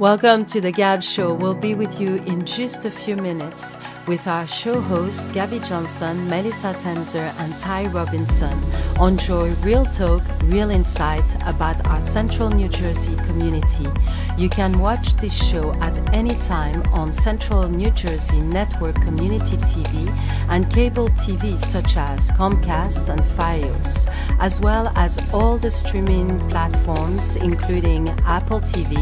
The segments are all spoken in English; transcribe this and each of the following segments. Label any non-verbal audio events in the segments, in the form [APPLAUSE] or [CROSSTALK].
Welcome to the Gab Show. We'll be with you in just a few minutes with our show host Gabi Johnson, Melissa Tenzer, and Ty Robinson. Enjoy real talk, real insight about our Central New Jersey community. You can watch this show at any time on Central New Jersey Network Community TV and cable TV such as Comcast and Fios, as well as all the streaming platforms including Apple TV,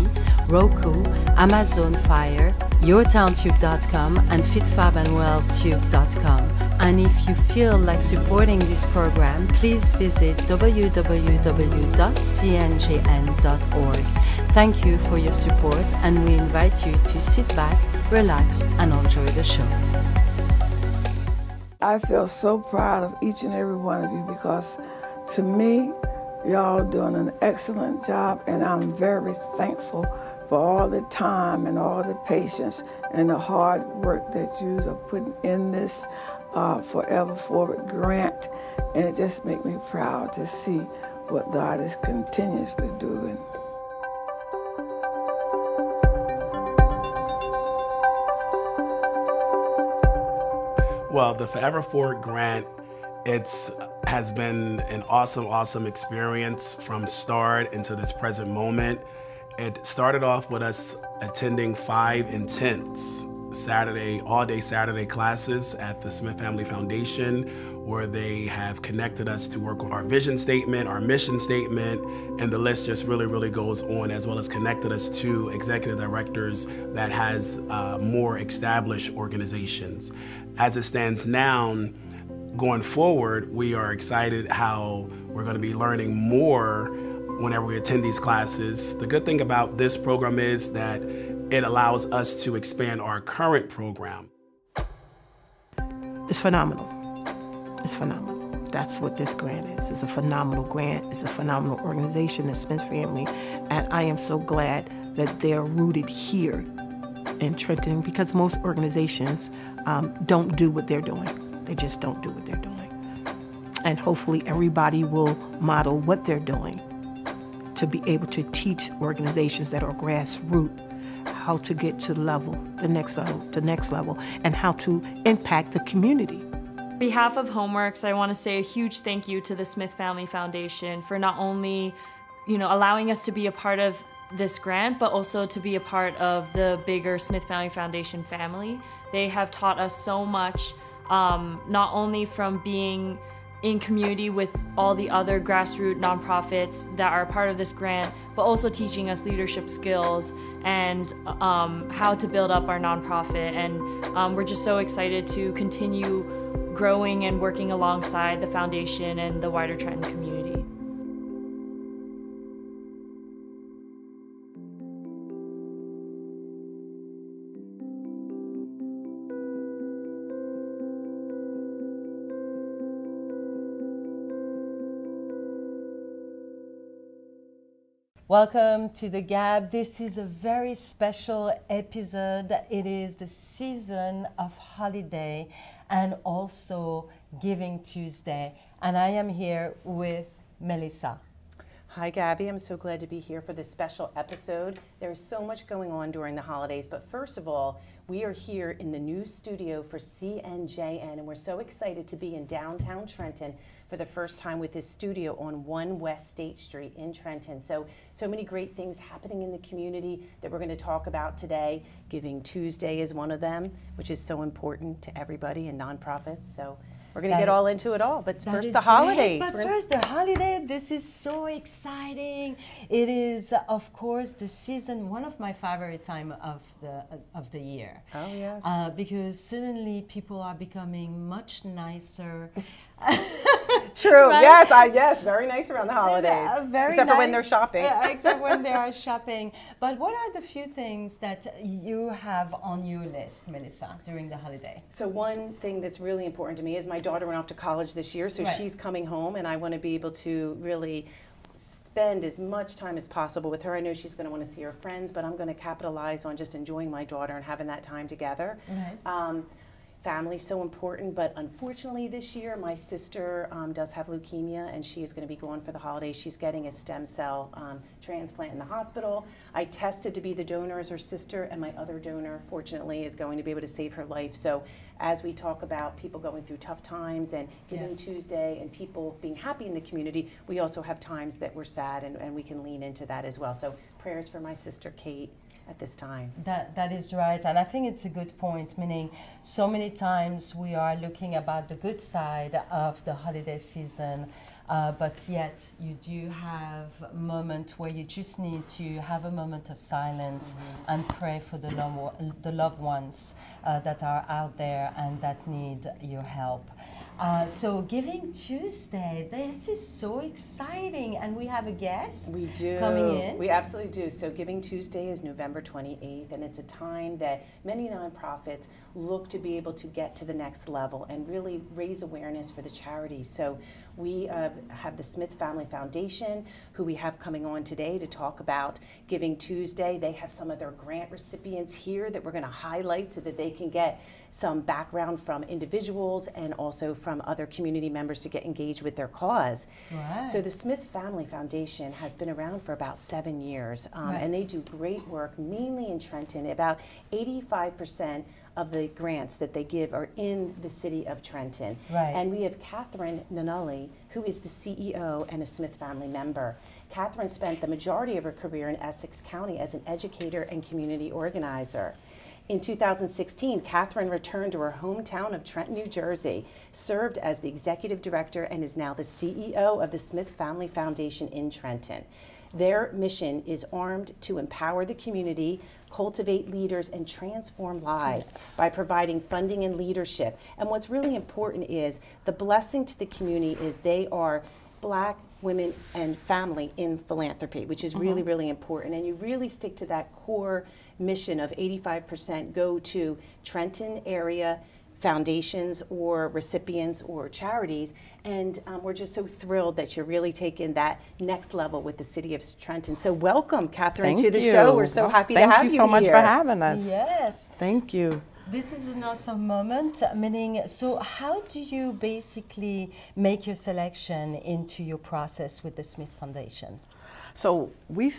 Roku, Amazon Fire, YourTownTube.com, and FitFabAndWellTube.com. And if you feel like supporting this program, please visit www.cnjn.org. Thank you for your support, and we invite you to sit back, relax, and enjoy the show. I feel so proud of each and every one of you because to me, y'all doing an excellent job, and I'm very thankful for all the time and all the patience and the hard work that you are putting in this uh, Forever Forward grant. And it just makes me proud to see what God is continuously doing. Well, the Forever Forward grant, it's has been an awesome, awesome experience from start into this present moment. It started off with us attending five intense Saturday, all day Saturday classes at the Smith Family Foundation, where they have connected us to work on our vision statement, our mission statement, and the list just really, really goes on, as well as connected us to executive directors that has uh, more established organizations. As it stands now, going forward, we are excited how we're going to be learning more whenever we attend these classes. The good thing about this program is that it allows us to expand our current program. It's phenomenal. It's phenomenal. That's what this grant is. It's a phenomenal grant. It's a phenomenal organization, the Smith family. And I am so glad that they're rooted here in Trenton because most organizations um, don't do what they're doing. They just don't do what they're doing. And hopefully everybody will model what they're doing to be able to teach organizations that are grassroots how to get to level, the next level, the next level, and how to impact the community. On behalf of Homeworks, I want to say a huge thank you to the Smith Family Foundation for not only, you know, allowing us to be a part of this grant, but also to be a part of the bigger Smith Family Foundation family. They have taught us so much, um, not only from being in community with all the other grassroots nonprofits that are part of this grant, but also teaching us leadership skills and um, how to build up our nonprofit. And um, we're just so excited to continue growing and working alongside the foundation and the wider Trenton community. Welcome to the Gab. This is a very special episode. It is the season of holiday and also Giving Tuesday. And I am here with Melissa. Hi, Gabi. I'm so glad to be here for this special episode. There's so much going on during the holidays, but first of all, we are here in the new studio for CNJN, and we're so excited to be in downtown Trenton for the first time with this studio on 1 West State Street in Trenton. So, so many great things happening in the community that we're going to talk about today. Giving Tuesday is one of them, which is so important to everybody and nonprofits. So, we're going to get all into it all, but first the holidays. Great, but first the holiday. This is so exciting. It is, of course, the season. One of my favorite time of the of the year. Oh yes. Uh, because suddenly people are becoming much nicer. [LAUGHS] [LAUGHS] True. Right? Yes. I yes. Very nice around the holidays. Yeah, very except nice. for when they're shopping. except when they are [LAUGHS] shopping. But what are the few things that you have on your list, Melissa, during the holiday? So one thing that's really important to me is my daughter went off to college this year, so right. she's coming home, and I want to be able to really spend as much time as possible with her. I know she's going to want to see her friends, but I'm going to capitalize on just enjoying my daughter and having that time together. Right. Um, family so important, but unfortunately this year my sister um, does have leukemia and she is going to be gone for the holidays. She's getting a stem cell um, transplant in the hospital. I tested to be the donor as her sister, and my other donor, fortunately, is going to be able to save her life. So as we talk about people going through tough times and Giving Yes. Tuesday and people being happy in the community, we also have times that we're sad and, and we can lean into that as well. So prayers for my sister Kate at this time. That, that is right, and I think it's a good point. Meaning, so many times we are looking about the good side of the holiday season, uh, but yet you do have moments where you just need to have a moment of silence and pray for the, lo- the loved ones uh, that are out there and that need your help. Uh, so, Giving Tuesday, this is so exciting, and we have a guest We do. coming in. We absolutely do. So Giving Tuesday is November 28th, and it's a time that many nonprofits look to be able to get to the next level and really raise awareness for the charities. So we uh, have the Smith Family Foundation, who we have coming on today to talk about Giving Tuesday. They have some of their grant recipients here that we're going to highlight so that they can get some background from individuals and also from other community members to get engaged with their cause. Right. So the Smith Family Foundation has been around for about seven years, um, Right. and they do great work, mainly in Trenton. About 85% of the grants that they give are in the city of Trenton. Right. And we have Catherine Nanulli, who is the CEO and a Smith family member. Catherine spent the majority of her career in Essex County as an educator and community organizer. In 2016, Catherine returned to her hometown of Trenton, New Jersey, served as the executive director, and is now the CEO of the Smith Family Foundation in Trenton. Their mission is armed to empower the community, cultivate leaders, and transform lives by providing funding and leadership. And what's really important is the blessing to the community is they are black women and family in philanthropy, which is really, really important. And you really stick to that core mission of 85% go to Trenton area foundations or recipients or charities. And um, we're just so thrilled that you're really taking that next level with the city of Trenton. So welcome, Catherine, Thank to the you. show. We're so happy thank to have you, here. Thank you so much for having us. Yes. Thank you. This is an awesome moment. Meaning, so how do you basically make your selection into your process with the Smith Foundation? So we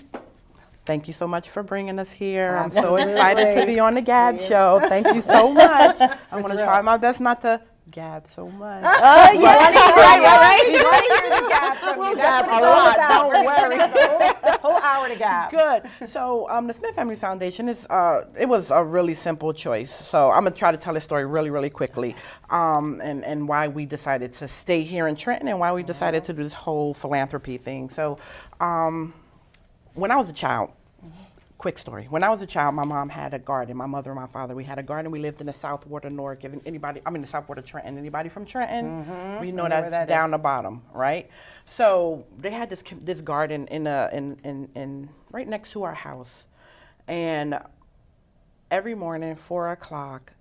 thank you so much for bringing us here. Um, I'm so [LAUGHS] excited to be on the Gab show. Thank you so much. I'm going to try my best not to gab so much. [LAUGHS] Oh, yes. right, right, right. We'll gab a lot. Don't worry. [LAUGHS] Whole hour to gap. Good. So um, the Smith Family Foundation is uh, it was a really simple choice. So I'm gonna try to tell the story really, really quickly, um, and and why we decided to stay here in Trenton and why we decided to do this whole philanthropy thing. So um, when I was a child. Quick story. When I was a child, my mom had a garden. My mother and my father, we had a garden. We lived in the South Ward of Newark. If anybody, I mean the South Ward of Trenton. Anybody from Trenton? Mm-hmm. We know that's that down is. the bottom, right? So they had this this garden in a in, in in right next to our house, and every morning four o'clock,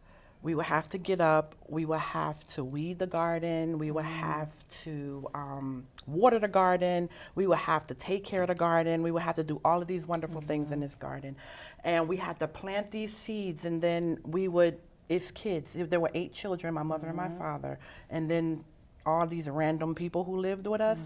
we would have to get up. We would have to weed the garden. We would have to um, water the garden. We would have to take care of the garden. We would have to do all of these wonderful things in this garden, and we had to plant these seeds, and then we would. It's kids. There were eight children, my mother and my father, and then all these random people who lived with us,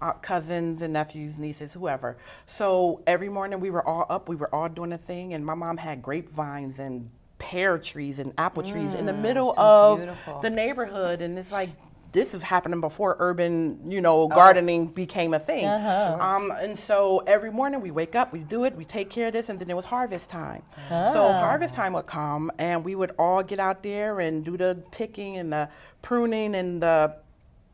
uh, cousins and nephews, nieces, whoever. So every morning we were all up, we were all doing a thing, and my mom had grapevines and pear trees and apple trees in the mm, middle of beautiful. the neighborhood, and it's like. This is happening before urban, you know, oh. gardening became a thing. Uh-huh. Um, and so every morning we wake up, we do it, we take care of this, and then it was harvest time. Ah. So harvest time would come, and we would all get out there and do the picking and the pruning and the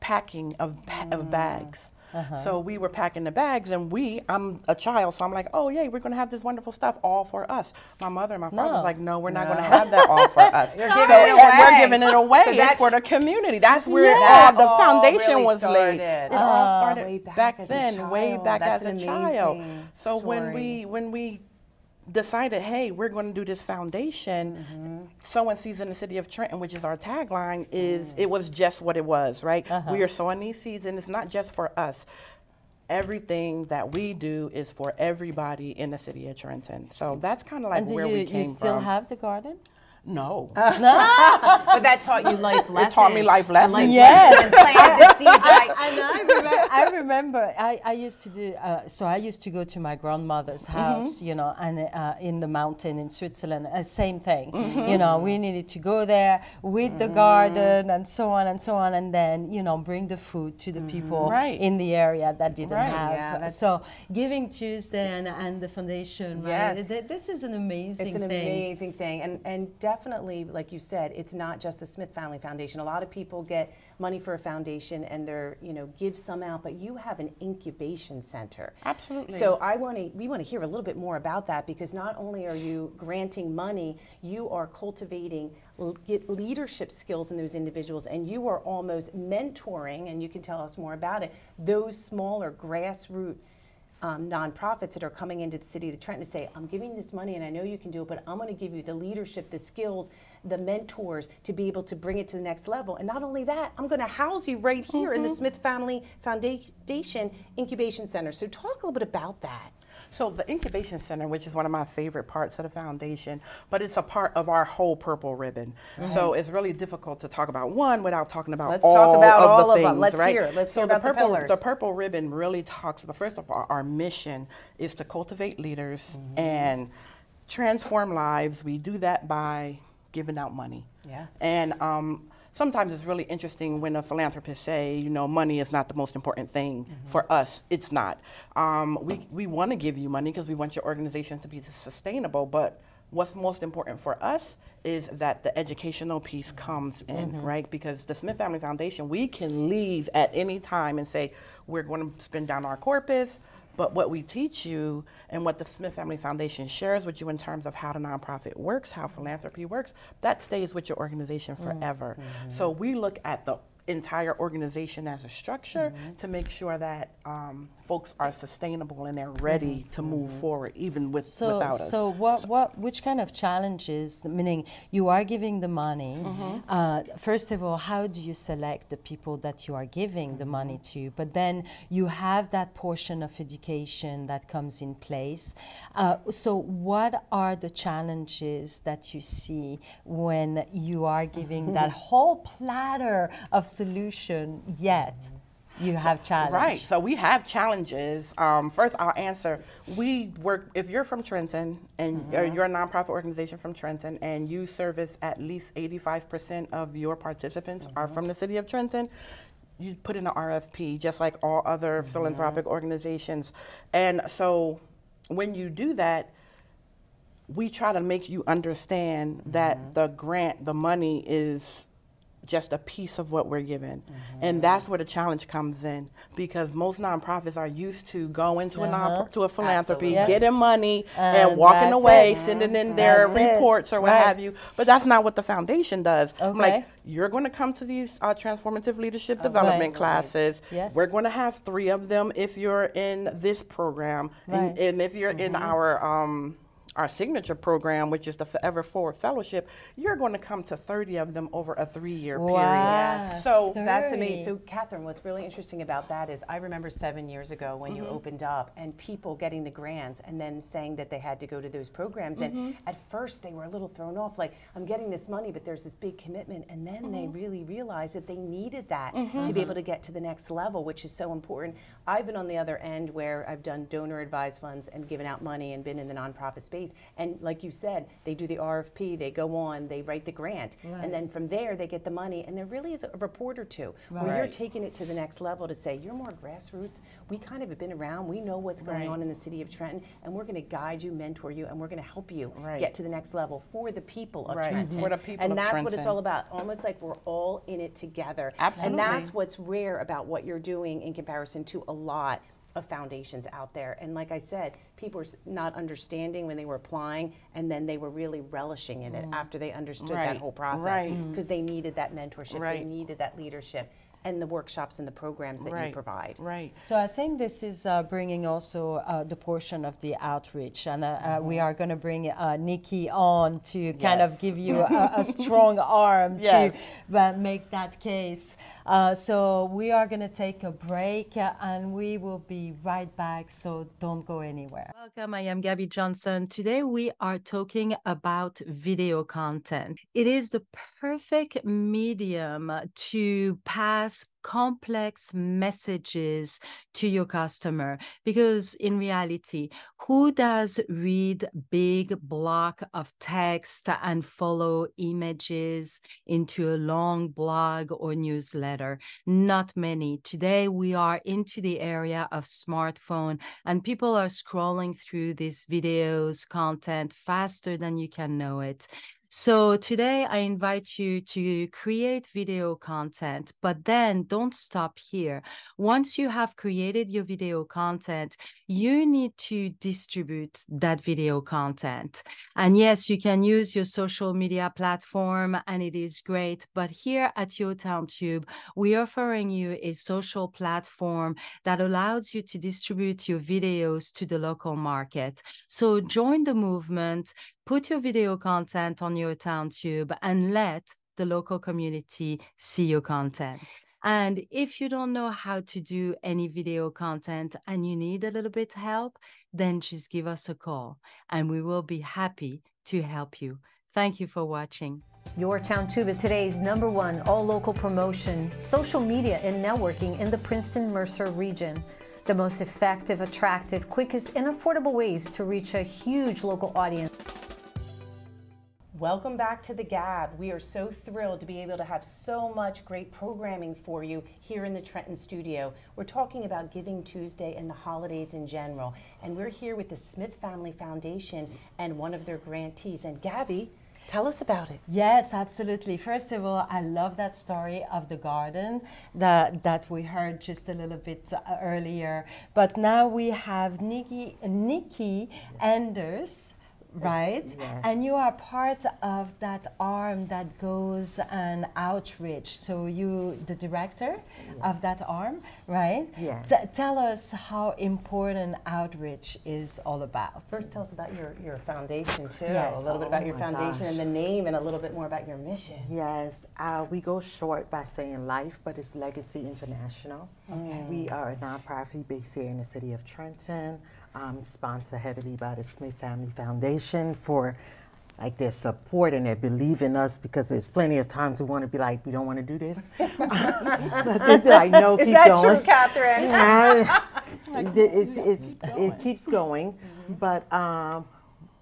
packing of, pa- of mm. bags. Uh-huh. So we were packing the bags, and we, I'm a child, so I'm like, oh, yay, we're going to have this wonderful stuff all for us. My mother and my father No. was like, no, we're not going to have that all for [LAUGHS] us. You're so giving it we're giving it away So that's- for the community. That's where Yes. all the all foundation really was started. laid. It uh-huh. all started Way back, back as a then, way child. back That's as a an child. amazing So when we when we decided, hey, we're going to do this foundation, Mm-hmm. sowing seeds in the city of Trenton, which is our tagline, is it was just what it was, right? We are sowing these seeds, and it's not just for us. Everything that we do is for everybody in the city of Trenton. So that's kind of like and do where you, we came from. you still from. have the garden? No. [LAUGHS] But that taught you life lessons. it taught me life lessons. Life Yes. lessons and the [LAUGHS] seeds. I, I, and I remember, I remember I, I used to do, uh, so I used to go to my grandmother's house, you know, and uh, in the mountain in Switzerland, uh, same thing. You know, we needed to go there with the garden and so on and so on, and then, you know, bring the food to the people Right. in the area that didn't Right. have. Yeah, so Giving Tuesday and, and the foundation, right? Yeah. th- This is an amazing It's an thing. amazing thing. And, and definitely, like you said, it's not just the Smith Family Foundation. A lot of people get money for a foundation and they're, you know, give some out, but you have an incubation center. Absolutely. So I want to, we want to hear a little bit more about that because not only are you granting money, you are cultivating get leadership skills in those individuals and you are almost mentoring, and you can tell us more about it, those smaller grassroots um, nonprofits that are coming into the city of Trenton to say, I'm giving this money and I know you can do it, but I'm going to give you the leadership, the skills, the mentors to be able to bring it to the next level. And not only that, I'm going to house you right here in the Smith Family Foundation Incubation Center. So talk a little bit about that. So the incubation center, which is one of my favorite parts of the foundation, but it's a part of our whole purple ribbon. So it's really difficult to talk about one without talking about all of them. Let's all talk about of all the of them. Let's right? hear it. Let's so hear the about the purple, pillars. the purple ribbon really talks. But first of all, our mission is to cultivate leaders and transform lives. We do that by giving out money. Yeah. And um, sometimes it's really interesting when a philanthropist say, you know, money is not the most important thing for us. It's not. Um, we we want to give you money because we want your organization to be sustainable, but what's most important for us is that the educational piece comes in, right? Because the Smith Family Foundation, we can leave at any time and say, we're going to spend down our corpus, but what we teach you and what the Smith Family Foundation shares with you in terms of how the nonprofit works, how philanthropy works, that stays with your organization mm-hmm. forever. Mm-hmm. So we look at the entire organization as a structure mm-hmm. to make sure that um, folks are sustainable and they're ready to move forward, even with So, without us. so what, what, which kind of challenges? Meaning, you are giving the money. Mm-hmm. Uh, first of all, how do you select the people that you are giving the money to? But then you have that portion of education that comes in place. Uh, so, what are the challenges that you see when you are giving [LAUGHS] that whole platter of solution? Yet, you have challenges, Right. So we have challenges. Um, first, I'll answer. We work. If you're from Trenton and or mm-hmm. you're a nonprofit organization from Trenton and you service at least 85% of your participants are mm-hmm. from the city of Trenton, you put in an RFP just like all other mm-hmm. philanthropic organizations. And so when you do that, we try to make you understand that the grant, the money is just a piece of what we're given. And that's where the challenge comes in because most nonprofits are used to going to a non to a philanthropy, Absolutely. getting money and, And walking away, it. sending in their That's it. reports or what Right. have you. But that's not what the foundation does. Okay. like, you're going to come to these uh, transformative leadership development Right. classes. Yes. We're going to have three of them if you're in this program, Right. and, and if you're in Mm-hmm. our um, our signature program, which is the Forever Forward Fellowship, you're going to come to 30 of them over a three-year Wow. period. So That's amazing. So, Catherine, what's really interesting about that is I remember seven years ago when you mm-hmm. opened up and people getting the grants and then saying that they had to go to those programs. And mm-hmm. at first they were a little thrown off, like, I'm getting this money, but there's this big commitment. And then they mm-hmm. really realized that they needed that to be able to get to the next level, which is so important. I've been on the other end where I've done donor advised funds and given out money and been in the nonprofit space. And like you said, they do the RFP, they go on, they write the grant, and then from there they get the money. And there really is a report or two where you're taking it to the next level to say, you're more grassroots. We kind of have been around, we know what's going Right. on in the city of Trenton, and we're going to guide you, mentor you, and we're going to help you Right. get to the next level for the people of Right. Trenton. For the people and that's what it's all about, almost like we're all in it together. Absolutely. And that's what's rare about what you're doing in comparison to a lot of foundations out there. And like I said, people were not understanding when they were applying, and then they were really relishing in it mm. after they understood that whole process Right. because they needed that mentorship, they needed that leadership. And the workshops and the programs that Right. you provide. Right. So I think this is uh, bringing also uh, the portion of the outreach, and uh, uh, we are going to bring uh, Nikki on to kind of give you [LAUGHS] a, a strong arm Yes. to uh, make that case. Uh, so we are going to take a break, uh, and we will be right back. So don't go anywhere. Welcome. I am Gabi Johnson. Today we are talking about video content. It is the perfect medium to pass complex messages to your customer. Because in reality who does read big block of text and follow images into a long blog or newsletter? Not many. Today we are into the area of smartphone and people are scrolling through these videos content faster than you can know it so today I invite you to create video content, but then don't stop here. Once you have created your video content, you need to distribute that video content. And yes, you can use your social media platform and it is great. But here at Your Town Tube, we're offering you a social platform that allows you to distribute your videos to the local market. So join the movement, put your video content on your town tube and let the local community see your content. And if you don't know how to do any video content and you need a little bit help, then just give us a call and we will be happy to help you. Thank you for watching. Your Town Tube is today's number one all local promotion, social media, and networking in the Princeton Mercer region. The most effective, attractive, quickest, and affordable ways to reach a huge local audience. Welcome back to the Gab. We are so thrilled to be able to have so much great programming for you here in the Trenton studio. We're talking about Giving Tuesday and the holidays in general. And we're here with the Smith Family Foundation and one of their grantees. And Gabi, tell us about it. Yes, absolutely. First of all, I love that story of the garden that that we heard just a little bit earlier. But now we have Nikki Nikki Anders. Right, yes. and you are part of that arm that goes and outreach. So you, the director of that arm, right? Yes. T- tell us how important outreach is all about. First, tell us about your, your foundation, too. Yes. A little bit Oh about your my foundation and the name, and a little bit more about your mission. Yes, uh, we go short by saying life, but it's Legacy International. Okay. We are a nonprofit based here in the city of Trenton, um, sponsored heavily by the Smith Family Foundation for like their support and their belief in us because there's plenty of times we want to be like, we don't want to do this. [LAUGHS] but they be like, no, Is keep that going. true, Catherine? [LAUGHS] It, it, it's- it keeps going, but um,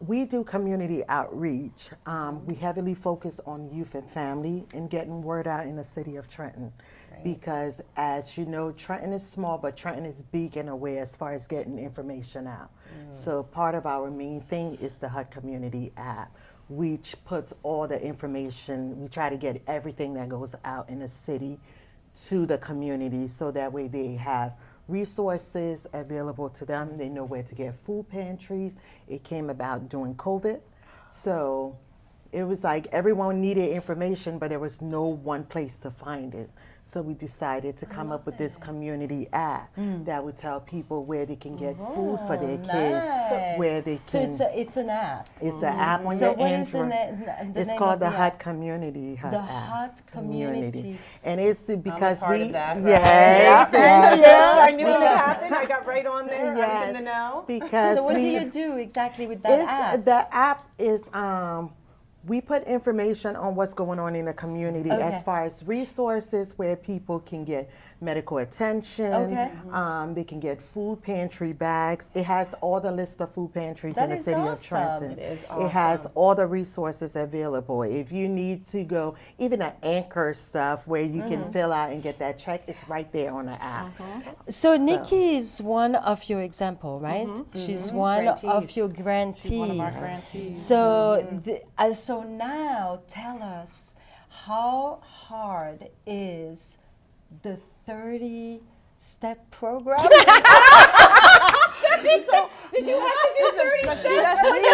we do community outreach. Um, we heavily focus on youth and family and getting word out in the city of Trenton. Because as you know, Trenton is small, but Trenton is big in a way as far as getting information out. Mm. So part of our main thing is the Hut Community app, which puts all the information, we try to get everything that goes out in the city to the community so that way they have resources available to them. They know where to get food pantries. It came about during COVID. So it was like everyone needed information, but there was no one place to find it. So we decided to come up with this community app that would tell people where they can get food for their kids, nice. where they So can. it's, a, it's an app. It's the app on So your what is the Android. na- the it's name called of the, the Hut app? Community Hut The app. Hut Community. And it's because part we of that, right? yes, Thank you. yes, I knew it would happen. I got right on there. I was in the know. Because So what do you do exactly with that app? The app is um, we put information on what's going on in the community Okay. as far as resources where people can get medical attention. Okay. Um, they can get food pantry bags. It has all the list of food pantries That in the is city of awesome. Trenton. It is It has all the resources available. If you need to go, even the anchor stuff where you Mm-hmm. can fill out and get that check, it's right there on the app. So Nikki is one of your example, right? Mm. She's one of your grantees. Mm-hmm. one of our grantees. So, the, uh, so now tell us how hard is the 30 step program? [LAUGHS] so, Did you have to do 30 steps? she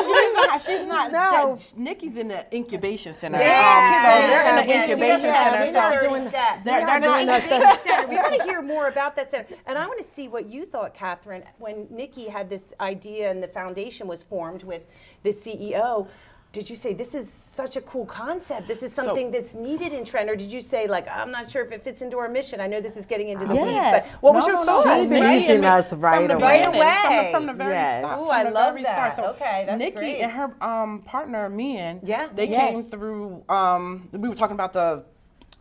she's not. She's not. No. that- Nikki's in the incubation center. Yeah, Um, so they're in the yeah, incubation doesn't have center. to do so doing- steps. They're, We they're are doing not the incubation center. We want to hear more about that center, and I want to see what you thought, Catherine, when Nikki had this idea and the foundation was formed with the CEO. Did you say this is such a cool concept? This is something that's needed in Trent, or did you say like I'm not sure if it fits into our mission? I know this is getting into the weeds, but what was No, your no, thought? She believed us right from the away. Right From the, away. from the very Yes. start. Ooh, I love that. So Okay, that's Nikki great. and her um, partner, Mian, Yeah. they Yes. came through. Um, we were talking about the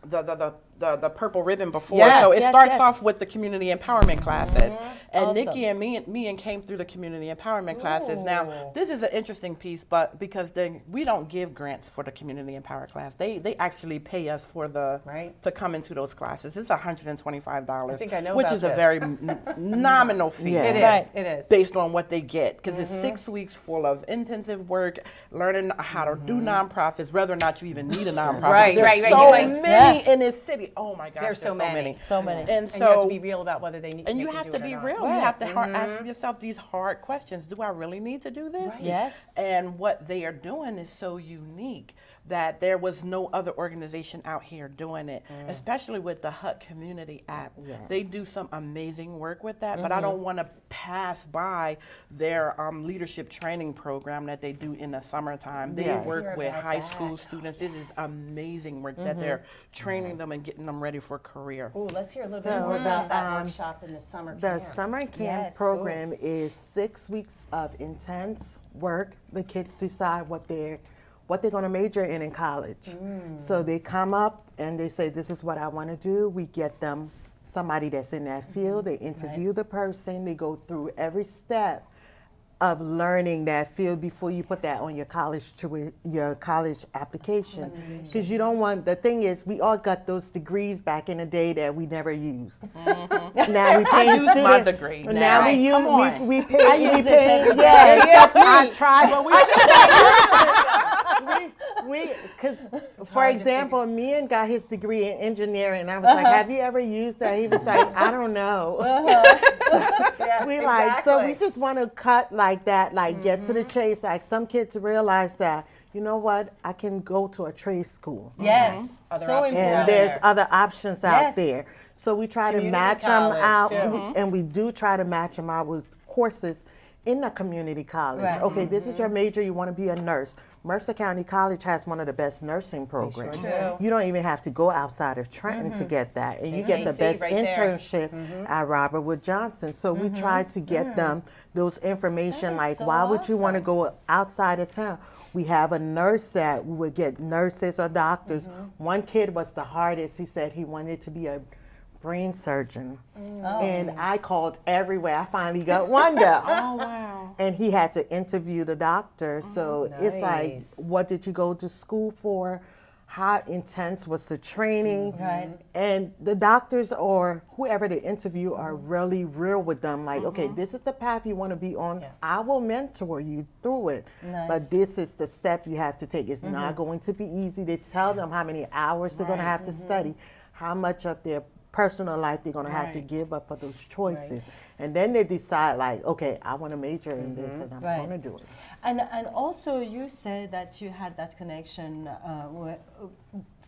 the the, the the, the purple ribbon before. Yes, so it yes, starts yes. off with the community empowerment classes. Mm-hmm. And Awesome. Nikki and me, me and came through the community empowerment classes. Now, this is an interesting piece, but because they, we don't give grants for the community empower class, they they actually pay us for the Right. to come into those classes. It's $125. I think I know which about is a very n- [LAUGHS] nominal fee Yeah. It is. Right. It is. based on what they get because it's mm-hmm. six weeks full of intensive work learning how to do mm-hmm. nonprofits whether or not you even need a [LAUGHS] nonprofit Right, There's right, right. so You might- many in this city oh my gosh There's so many. So many. and And you have to be real about whether they need. and you have to be real. Right. You have to har ask mm-hmm. yourself these hard questions. Do I really need to do this? Yes. And what they are doing is so unique that there was no other organization out here doing it, especially with the Hut Community app. They do some amazing work with that, but I don't want to pass by their um, leadership training program that they do in the summertime. They Yes. work with high that. school students. It is amazing work that they're training them and getting them ready for a career. Ooh, let's hear a little So bit more about the, that um, workshop in the summer The camp. summer camp Yes. program is six weeks of intense work. The kids decide what they're what they're going to major in in college. Mm. So they come up and they say, "This is what I want to do." We get them somebody that's in that field. They interview the person. They go through every step of learning that field before you put that on your college your college application because you don't want the thing is we all got those degrees back in the day that we never used now we [LAUGHS] pay used my degree now, now. we Right, use come on. we, we pay we use it pay every yeah, I tried but we [LAUGHS] we we [LAUGHS] because for example me and got his degree in engineering and I was like uh-huh. have you ever used that he was like I [LAUGHS] don't know uh-huh. [LAUGHS] Yeah, we like so we just want to cut like that like get to the Mm-hmm. chase like some kids realize that you know what i can go to a trade school Yes. Mm-hmm. Other So important. and there's there. other options out Yes. there so we try to match them college, out too. and we do try to match them out with courses in the community college Right. okay this is your mm-hmm. major you want to be a nurse mercer county college has one of the best nursing programs do. Mm-hmm. you don't even have to go outside of trenton to get that and you get the KC best right there. internship at robert wood johnson so we try to get them those information like so why would you want to go outside of town. We have a nurse that we would get nurses or doctors. Mm-hmm. One kid was the hardest. He said he wanted to be a brain surgeon. Mm. And oh. I called everywhere. I finally got one though. [LAUGHS] Oh wow. And he had to interview the doctor. Oh, so it's like, what did you go to school for? How intense was the training? Mm-hmm. Right. And the doctors or whoever they interview are mm-hmm. really real with them. Like, okay, mm-hmm. this is the path you want to be on. I will mentor you through it. Nice. But this is the step you have to take. It's not going to be easy. They tell them how many hours they're going to have to study, how much of their personal life they're going to have to give up for those choices. And then they decide, like, okay, I want to major in this and I'm Right. going to do it. And, and also, you said that you had that connection uh, where,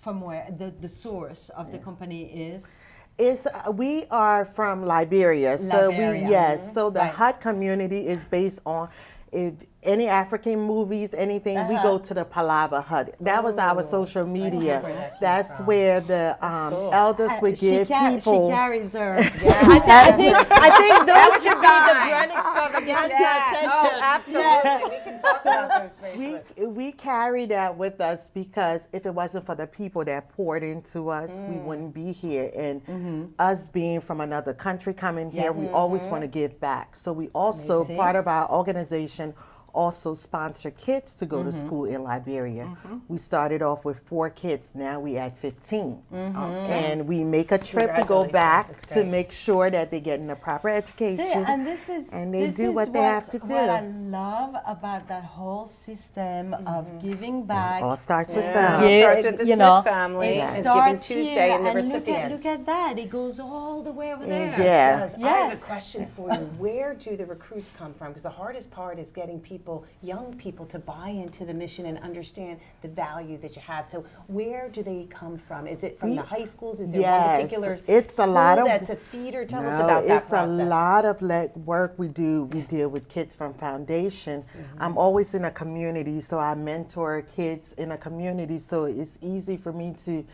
from where the, the source of the company is. It's uh, we are from Liberia, so we yes. So the Right. Hut community is based on if any African movies, anything, we Uh-huh. go to the Palava Hut. That was our social media. where that That's from. where the um, elders would she, give ca- people. she carries her. [LAUGHS] I, thi- I think, I think [LAUGHS] those should be the sign. brand extravaganza Yeah. session. Oh, absolutely. We can talk about those we, bracelets. we carry that with us because if it wasn't for the people that poured into us, we Mm. wouldn't be here. And Mm-hmm. us being from another country coming here, we Yes. always want to give back. So we also, see. part of our organization, also sponsor kids to go to mm-hmm. school in Liberia. Mm-hmm. We started off with four kids, now we at 15. Mm-hmm. And we make a trip to go back to make sure that they're getting a proper education. See, and this is and they this do is what they have to do. What I love about that whole system of giving back. All starts with Yeah. them. It starts with the you Smith know, family it and Giving starts Tuesday here, and the look at, recipients. look at that. It goes all the way over there. Yeah. does. I have a question for you. Where do the recruits come from? Because the hardest part is getting people, young people, to buy into the mission and understand the value that you have. So where do they come from? Is it from We- the high schools? Is there Yes, one particular it's a lot of- that's a feeder? Tell us about that it's process. a lot of like work we do. We deal with kids from foundation. Mm-hmm. I'm always in a community, so I mentor kids in a community. So it's easy for me to.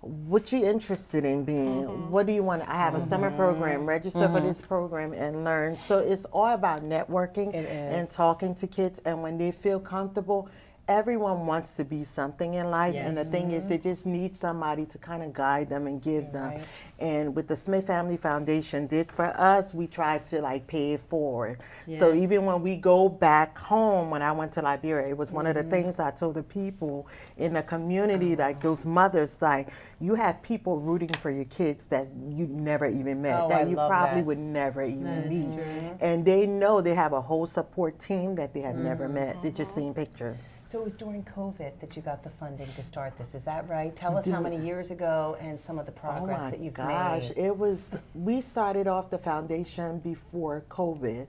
What you interested in being? Mm-hmm. What do you want? I have a summer program. Register for this program and learn. So it's all about networking and talking to kids. And when they feel comfortable, everyone wants to be something in life. And the Yes. thing is, they just need somebody to kind of guide them and give them. Right. And with the Smith Family Foundation did for us, we tried to like pay it forward. So even when we go back home, when I went to Liberia, it was one of Mm-hmm. the things I told the people in the community, like those mothers, like you have people rooting for your kids that you never even met, Oh, that I you probably that. would never even meet. And they know they have a whole support team that they have never Mm-hmm. met. They just seen pictures. So it was during COVID that you got the funding to start this. Is that right? Tell us how many years ago and some of the progress oh that you've gosh, made. Gosh, it was. We started off the foundation before COVID,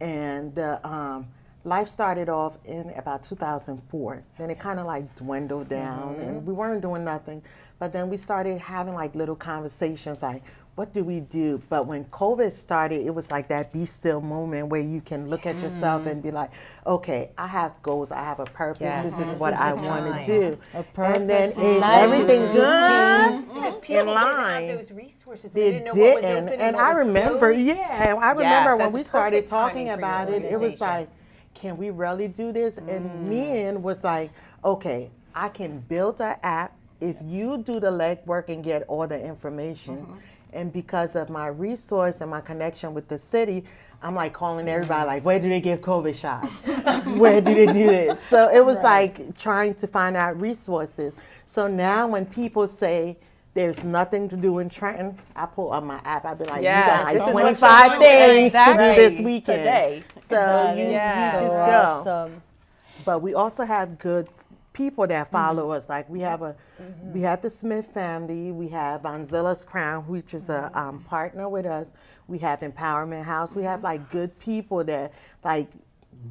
and the um, life started off in about 2004. Then it kind of like dwindled down, Mm-hmm. and we weren't doing nothing. But then we started having like little conversations, like. What do we do? But when COVID started, it was like that be still moment where you can look at yourself and be like, okay, I have goals, I have a purpose, Yes. this This is what is I want to do. A and then it, life everything is just Because in people line. didn't have those resources. They They didn't know what was didn't. open and what I was remember, closed. yeah, I remember Yes, when we started talking about it, it was like, can we really do this? Mm. And Meehan was like, okay, I can build an app if you do the legwork and get all the information. Mm-hmm. And because of my resource and my connection with the city, I'm like calling everybody like, where do they give COVID shots? [LAUGHS] where do they do this? So it was like trying to find out resources. So now when people say there's nothing to do in Trenton, I pull up my app. I be like, Yes, you got this is like what 25 you're doing things to do this exactly weekend. today. So you, you Yes. just So go. Awesome. But we also have good people that follow mm-hmm. us. Like we have a, mm-hmm. we have the Smith family. We have Anzilla's Crown, which is a mm-hmm. um, partner with us. We have Empowerment House. We have like good people that like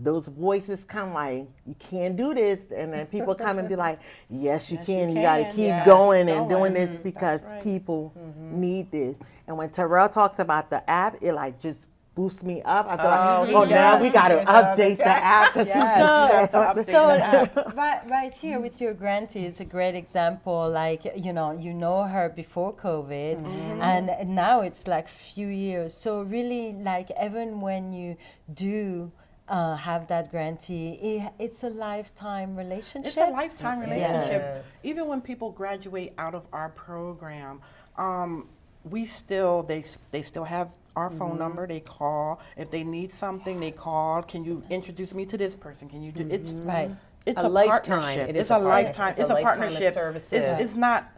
those voices come like you can't do this, and then people come and be [LAUGHS] like, yes, you can. You, got to keep Yes, going and going. doing this because people need this. And when Terrell talks about the app, it like just boosts me up. I feel Oh, like, he oh, now we got to update the app because Yes. So, uh, [LAUGHS] right, right here with your grantee is a great example. Like, you know, you know her before COVID, and now it's like few years. So really, like, even when you do uh, have that grantee, it, it's a lifetime relationship. It's a lifetime relationship. Yes. Even when people graduate out of our program, um, we still they they still have our phone Mm-hmm. number. They call if they need something. They call. Can you introduce me to this person? Can you do it's Right. It's A a, lifetime. partnership. It is a a, lifetime. It's It's a a, lifetime partnership. services. It's, it's not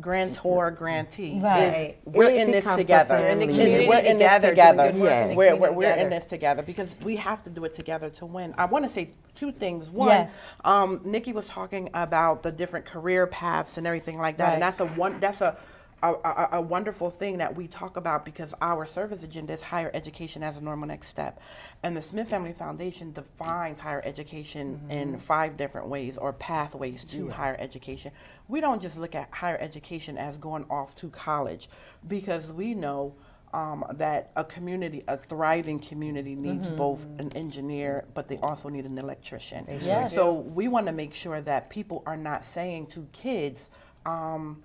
grantor grantee. Right. It's, we're It in this together. family. The community we're in this together, doing together. good work in the We're, we're, we're in this together because we have to do it together to win. I want to say two things. One, Yes. um, Nikki was talking about the different career paths and everything like that, and that's a one. That's a a, a, a wonderful thing that we talk about because our service agenda is higher education as a normal next step. And the Smith Family Foundation defines higher education in five different ways or pathways to higher education. We don't just look at higher education as going off to college because we know um, that a community, a thriving community, needs both an engineer, but they also need an electrician. Yes. So we want to make sure that people are not saying to kids, um,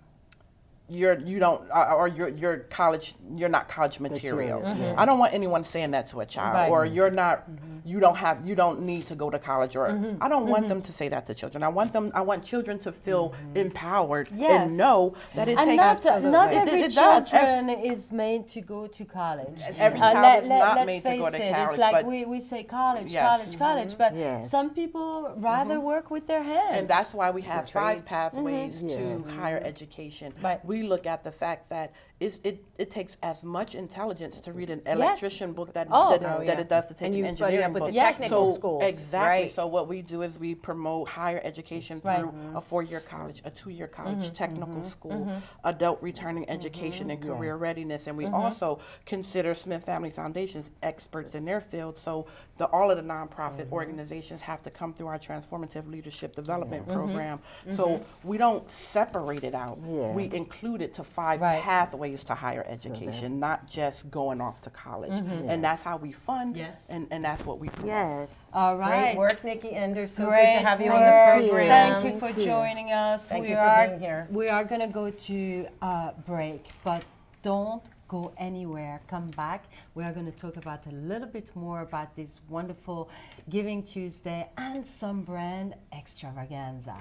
you're you don't uh, or you're you're college you're not college material. Material, mm-hmm. Mm-hmm. I don't want anyone saying that to a child Right. or you're not mm-hmm. you don't have you don't need to go to college or I don't want them to say that to children. I want them I want children to feel empowered Yes. and know that it and takes not, not It- it- every it does. children is made to go to college. Every Uh, child is not let's made to go face to it, college, It's like but- we, we say college, Yes. college, college, but Yes. some people rather work with their hands. And that's why we have five trades. pathways Yes. to higher education. Right. We look at the fact that it's, it, it takes as much intelligence to read an electrician book that, Oh. that, Oh, that it does to take And an you engineering up with book. technical so, schools, Exactly. right. So what we do is we promote higher education through Right. a four-year college, a two-year college, Mm-hmm. technical school, adult returning education, and career readiness. And we Mm-hmm. also consider Smith Family Foundations experts in their field. So the, all of the nonprofit Mm-hmm. organizations have to come through our transformative leadership development Mm-hmm. program. So we don't separate it out. Yeah. We include it to five Right. pathways to higher education, not just going off to college. Mm-hmm. And that's how we fund, Yes. and, and that's what we promote. Yes. All right. Great work, Nikki Ender. So Great good to have you work. on the program. Thank you for Thank you. joining us. Thank we you for are being here. we are gonna go to uh, break, but don't go anywhere. Come back. We are going to talk about a little bit more about this wonderful Giving Tuesday and some brand extravaganza.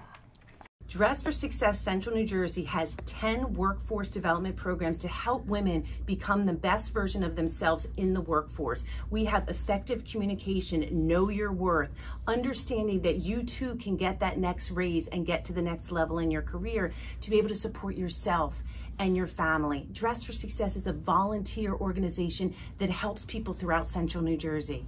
Dress for Success Central New Jersey has 10 workforce development programs to help women become the best version of themselves in the workforce. We have effective communication, know your worth, understanding that you too can get that next raise and get to the next level in your career to be able to support yourself and your family. Dress for Success is a volunteer organization that helps people throughout Central New Jersey.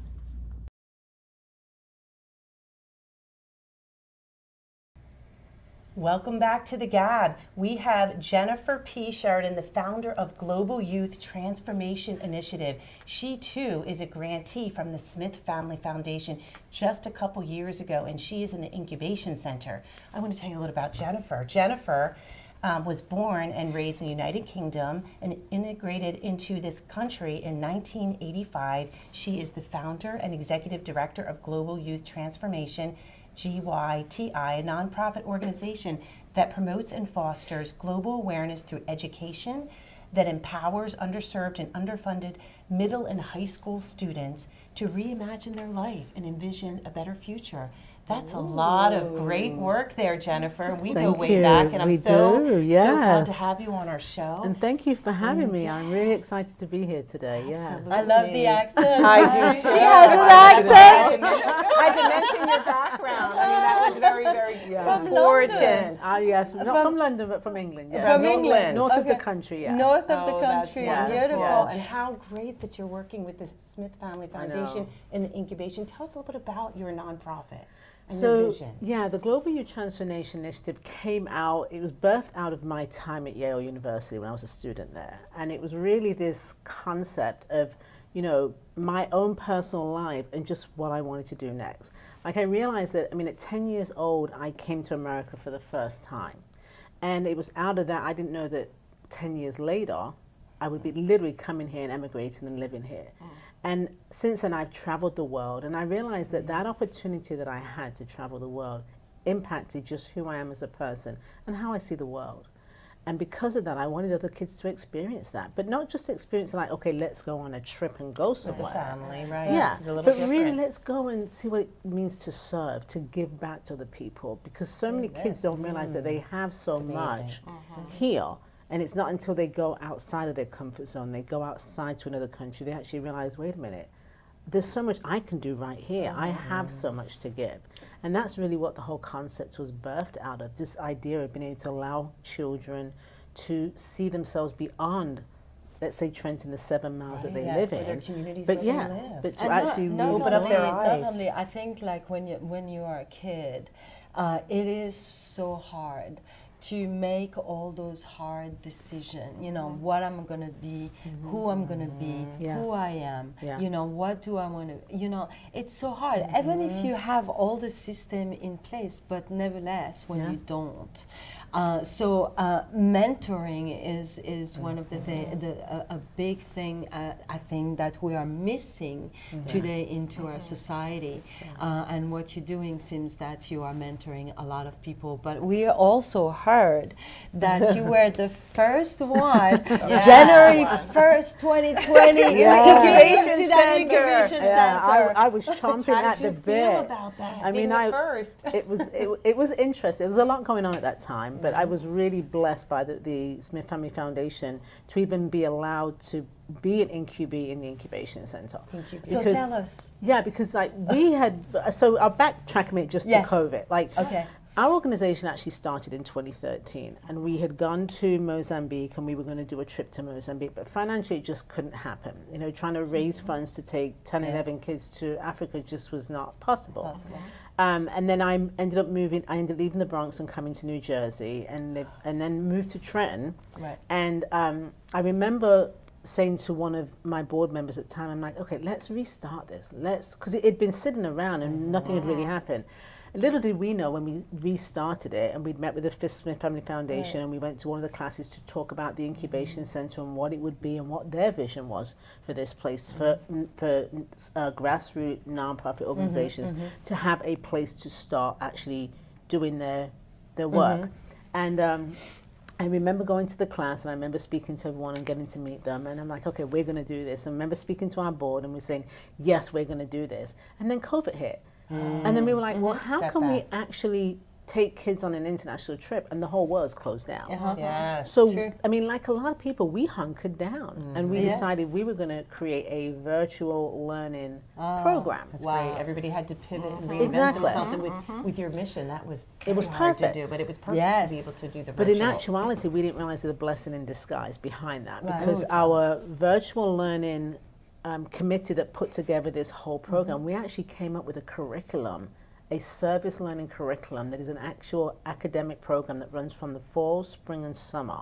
Welcome back to the Gab. We have Jennifer P. Sheridan, the founder of Global Youth Transformation Initiative. She too is a grantee from the Smith Family Foundation just a couple years ago, and she is in the incubation center. I want to tell you a little about Jennifer. Jennifer um, was born and raised in the United Kingdom and integrated into this country in 1985. She is the founder and executive director of Global Youth Transformation. GYTI, a nonprofit organization that promotes and fosters global awareness through education that empowers underserved and underfunded middle and high school students to reimagine their life and envision a better future. That's a lot of great work there, Jennifer. And we go way you. back, and I'm We so, do, so proud to have you on our show. And thank you for having me. I'm really excited to be here today. Yes. I love the accent. I do [LAUGHS] too. She has an I accent. had to mention your background. I mean, that was very, very From important. London. Ah, yes, not From- from, London, but from England. Yes. From England. England. North of the country, yes. North of the Oh, that's country. wonderful. Beautiful. Yes. And how great that you're working with the Smith Family Foundation know. and the incubation. Tell us a little bit about your nonprofit and So, yeah, the Global Youth Transformation Initiative came out, it was birthed out of my time at Yale University when I was a student there. And it was really this concept of, you know, my own personal life and just what I wanted to do next. Like, I realized that, I mean, at 10 years old, I came to America for the first time. And it was out of that, I didn't know that 10 years later, I would be literally coming here and emigrating and living here. Mm. And since then, I've traveled the world, and I realized that that opportunity that I had to travel the world impacted just who I am as a person and how I see the world. And because of that, I wanted other kids to experience that, but not just experience like, okay, let's go on a trip and go somewhere. family, right? Yeah, It's a little but different. really, let's go and see what it means to serve, to give back to the people, because so many kids don't realize that they have so much here, and it's not until they go outside of their comfort zone, they go outside to another country, they actually realize, wait a minute, there's so much I can do right here. I have so much to give. And that's really what the whole concept was birthed out of this idea of being able to allow children to see themselves beyond, let's say, Trent Trenton, the seven miles that they Yes, live in. but yeah, live. but to And actually not, not Open up their eyes. Not only, I think like when you when you are a kid, uh, it is so hard to make all those hard decisions. You know, mm-hmm. what I'm gonna be, mm-hmm. who I'm gonna be, mm-hmm. Yeah. who I am. Yeah. You know, what do I want to? You know, it's so hard. Even if you have all the system in place, but nevertheless, when you don't. Uh, so uh, mentoring is is one of the thi- the a, a big thing uh, I think that we are missing today into our society. Uh, and what you're doing seems that you are mentoring a lot of people. But we also heard that you [LAUGHS] were the first one, [LAUGHS] January first, 2020, to Incubation to that Center. incubation Yeah, Center. I, I was chomping How at did you the feel bit. about that? I being mean, the I first. it was it, it was interesting. There was a lot going on at that time, but I mm-hmm. was really blessed by the, the Smith Family Foundation to even be allowed to be an incubee in the incubation center. So Because- tell us. Yeah, because like we had so I'll backtrack a minute just Yes. to COVID. Like Okay. our organization actually started in 2013 and we had gone to Mozambique and we were going to do a trip to Mozambique, but financially it just couldn't happen. You know, trying to raise mm-hmm. funds to take 10, 11 kids to Africa just was not possible. Um, and then I ended up moving, I ended up leaving the Bronx and coming to New Jersey and, live, and then moved to Trenton. Right. And um, I remember saying to one of my board members at the time, I'm like, okay, let's restart this. Let's, because it had been sitting around and nothing had really happened. Little did we know when we restarted it and we'd met with the Fifth Smith Family Foundation and we went to one of the classes to talk about the incubation center and what it would be and what their vision was for this place for, for uh, grassroots nonprofit organizations to have a place to start actually doing their, their work. And um, I remember going to the class and I remember speaking to everyone and getting to meet them. And I'm like, okay, we're going to do this. And I remember speaking to our board and we're saying, yes, we're going to do this. And then COVID hit. And then we were like, mm. well, how can we actually take kids on an international trip and the whole world's closed down? Uh-huh. Yes. So, I mean, like a lot of people, we hunkered down and mm-hmm. we Yes. decided we were going to create a virtual learning oh, program. That's Wow. great. Everybody had to pivot and mm-hmm. reinvent Exactly. themselves. And with, mm-hmm. with your mission, that was It was very hard perfect. to do, but it was perfect Yes. to be able to do the But in actuality, we didn't realize the blessing in disguise behind that Right. because our virtual learning um, committee that put together this whole program, we actually came up with a curriculum, a service learning curriculum that is an actual academic program that runs from the fall, spring, and summer,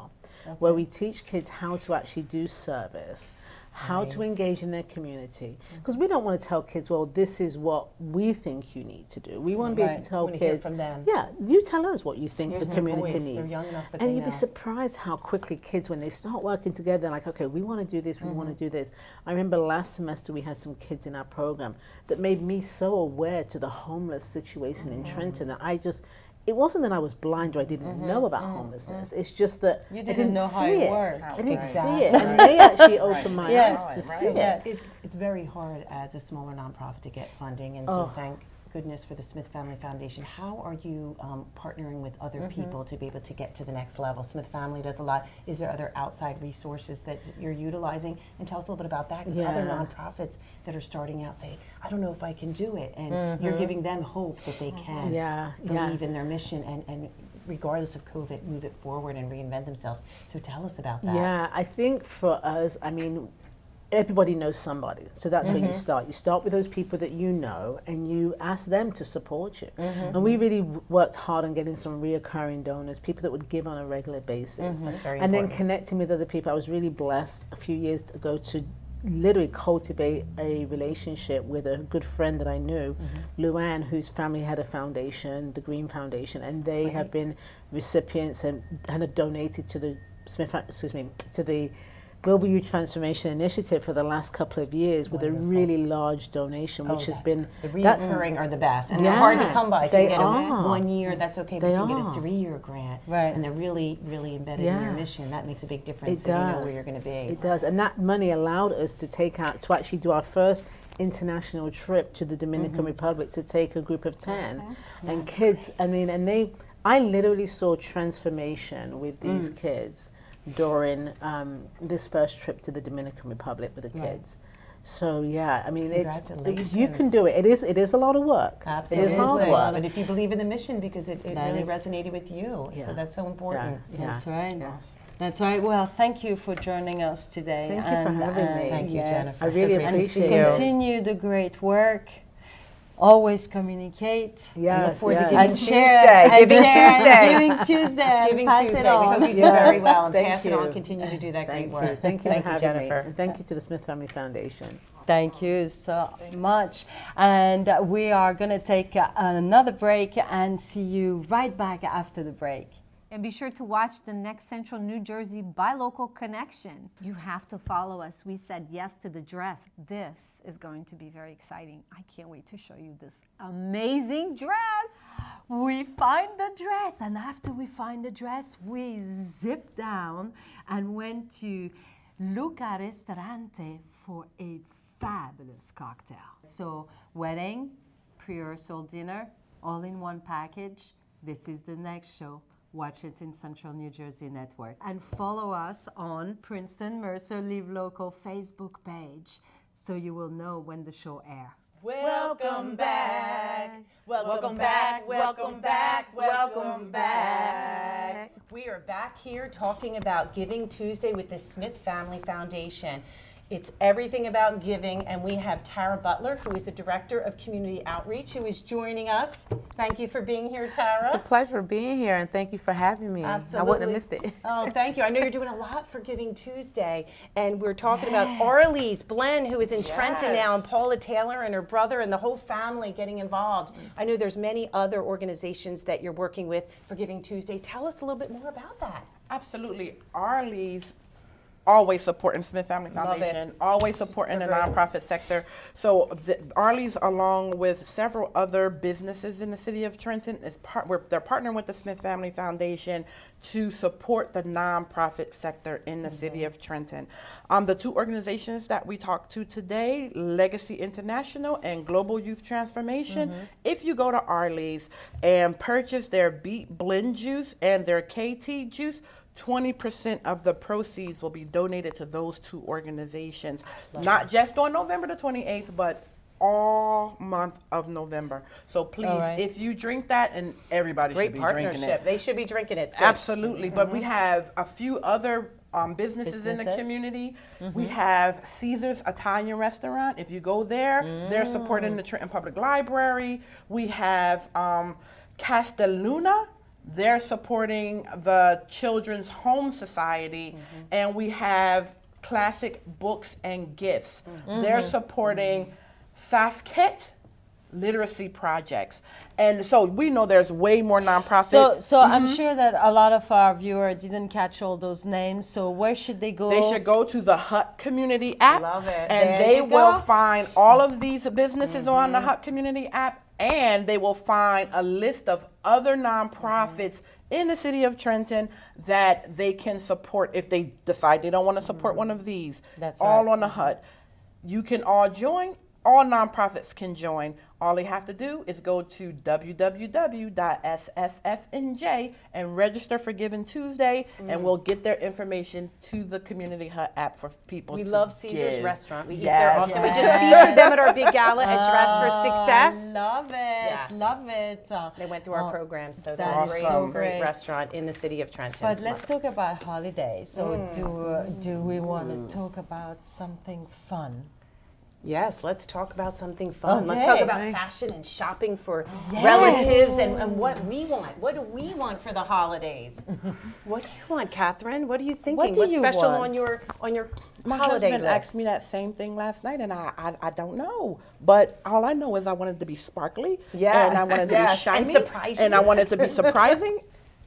where we teach kids how to actually do service. How to engage in their community. Mm-hmm. Because we don't want to tell kids, well, this is what we think you need to do. We want to be able to tell kids, from them. yeah, you tell us what you think Here's the community voice. Needs. and you'd be surprised how quickly kids, when they start working together, they're like, okay, we want to do this, we Mm-hmm. want to do this. I remember last semester we had some kids in our program that made me so aware to the homeless situation in Mm-hmm. Trenton that I just, it wasn't that I was blind or I didn't mm-hmm, know about mm-hmm, homelessness. Mm-hmm. It's just that You I didn't didn't know see how it it. worked. I didn't Exactly. see it, [LAUGHS] and they actually opened my Yes. eyes to Right. see it. It's, it's very hard as a smaller nonprofit to get funding, and Oh. so thank goodness for the Smith Family Foundation. How are you um, partnering with other Mm-hmm. people to be able to get to the next level? Smith Family does a lot. Is there other outside resources that you're utilizing? And tell us a little bit about that, because other nonprofits that are starting out say, I don't know if I can do it, and you're giving them hope that they can Mm-hmm. Yeah, yeah. believe in their mission and, and regardless of COVID, move it forward and reinvent themselves. So tell us about that. Yeah, I think for us, I mean, everybody knows somebody. So that's where you mm-hmm. start. You start with those people that you know and you ask them to support you. Mm-hmm. And we really worked hard on getting some reoccurring donors, people that would give on a regular basis. Mm-hmm. That's very and then connecting with other people. I was really blessed a few years ago to literally cultivate a relationship with a good friend that I knew, Luann, whose family had a foundation, the Green Foundation, and they have been recipients and, and have donated to the Smith, excuse me, to the Global Youth Transformation Initiative for the last couple of years with a really large donation, which has been The that's reoccurring are the best, and they're hard to come by. If they you get a are. one year, that's okay. But They if you get a three-year grant, Right. and they're really, really embedded in your mission, that makes a big difference. It so you know does. where you're going to be. It does, and that money allowed us to take out to actually do our first international trip to the Dominican Mm-hmm. Republic to take a group of 10 and kids. I mean, and they, I literally saw transformation with these Mm. kids during um, this first trip to the Dominican Republic with the kids. So yeah, I mean, it's you can do it. It is it is a lot of work. Absolutely. It is hard work. But if you believe in the mission, because it, it really is- resonated with you, Yeah. so that's so important. Yeah. That's right. That's right. Well, thank you for joining us today. Thank you for and, having uh, me. Thank you, yes. Jennifer. I really great to appreciate it. Continue the great work. Always communicate. Yes, forward to yes. Giving And share, Tuesday. and Giving share, Tuesday. Giving Tuesday. Giving pass Tuesday. it We on. hope you do Yeah. very well and Thank pass it on. you. Continue to do that Thank great you. work. Thank you Thank for you, having Jennifer. me. And thank you to the Smith Family Foundation. Thank you so much. And uh, we are going to take uh, another break and see you right back after the break. And be sure to watch the next Central New Jersey Buy Local Connection. You have to follow us. We said yes to the dress. This is going to be very exciting. I can't wait to show you this amazing dress. We find the dress, and after we find the dress, we zip down and went to Luca Ristorante for a fabulous cocktail. So, wedding, pre rehearsal dinner, all in one package. This is the next show. Watch it in Central New Jersey Network. And follow us on Princeton Mercer Live Local Facebook page so you will know when the show airs. Welcome back. Welcome back. Welcome back. Welcome back. We are back here talking about Giving Tuesday with the Smith Family Foundation. It's everything about giving, and we have Tara Butler, who is the Director of Community Outreach, who is joining us. Thank you for being here, Tara. It's a pleasure being here, and thank you for having me. Absolutely. I wouldn't have missed it. Oh, thank you. I know you're doing a lot for Giving Tuesday, and we're talking about Arlee's Blen, who is in Trenton now, and Paula Taylor and her brother and the whole family getting involved. I know there's many other organizations that you're working with for Giving Tuesday. Tell us a little bit more about that. Absolutely. Arlee's always supporting Smith Family Foundation, always supporting the nonprofit sector. So the, Arlee's, along with several other businesses in the city of Trenton, is part. We're, they're partnering with the Smith Family Foundation to support the nonprofit sector in the city of Trenton. Um, the two organizations that we talked to today, Legacy International and Global Youth Transformation, if you go to Arlee's and purchase their Beet Blend Juice and their KT Juice, 20% of the proceeds will be donated to those two organizations. Not just on November the 28th, but all month of November. So please, right. if you drink that, and everybody Great should be drinking partnership. it. They should be drinking it. Absolutely. But we have a few other um, businesses, in the community. Businesses. community. We have Caesar's Italian Restaurant. If you go there, they're supporting the Trenton Public Library. We have um, Castelluna. They're supporting the Children's Home Society. And we have Classic Books and Gifts. They're Mhm. supporting SAFKET literacy projects. And so we know there's way more nonprofits. So, so I'm Mhm. sure that a lot of our viewers didn't catch all those names. So where should they go? They should go to the Hut Community app. Love it. And There they will go. find all of these businesses on the. Hut Community app. And they will find a list of other nonprofits mm-hmm. in the city of Trenton that they can support if they decide they don't want to support one mm-hmm. of these. That's all right. on the Hut. You can all join. All nonprofits can join. All they have to do is go to www.sffnj and register for Giving Tuesday, Mm. and we'll get their information to the Community Hut app for people. We love Caesar's give. Restaurant. We eat there often. We just featured them at our big gala at Dress for [LAUGHS] Success. Love it, love it. They went through our oh, program, so they're a great, so great restaurant in the city of Trenton. But let's talk about holidays. So Mm. do uh, do we want to talk about something fun? Yes, let's talk about something fun. Let's talk Okay. about fashion and shopping for Yes. relatives and, and what we want. What do we want for the holidays? [LAUGHS] what do you want, Catherine? What are you thinking? do What's you special want? on your on your My holiday husband list? asked me that same thing last night, and I, I, I don't know. But all I know is I wanted to be sparkly, Yeah, and I wanted to yes, [LAUGHS] be shiny, and surprise and. I wanted to be [LAUGHS] surprising.